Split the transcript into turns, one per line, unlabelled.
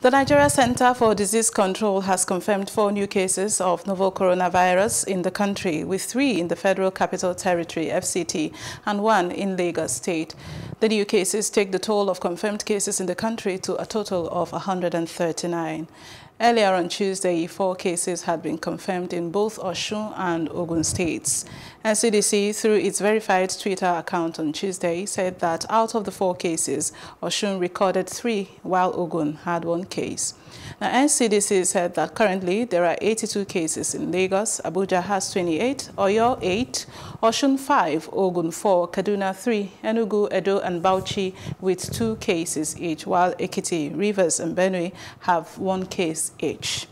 The Nigeria Center for Disease Control has confirmed four new cases of novel coronavirus in the country, with three in the Federal Capital Territory, FCT, and one in Lagos State. The new cases take the toll of confirmed cases in the country to a total of 139. Earlier on Tuesday, four cases had been confirmed in both Osun and Ogun states. NCDC, through its verified Twitter account on Tuesday, said that out of the four cases, Osun recorded three, while Ogun had one case. Now, NCDC said that currently there are 82 cases in Lagos, Abuja has 28, Oyo 8, Osun 5, Ogun 4, Kaduna 3, Enugu, Edo and Bauchi with two cases each, while Ekiti, Rivers and Benue have one case each.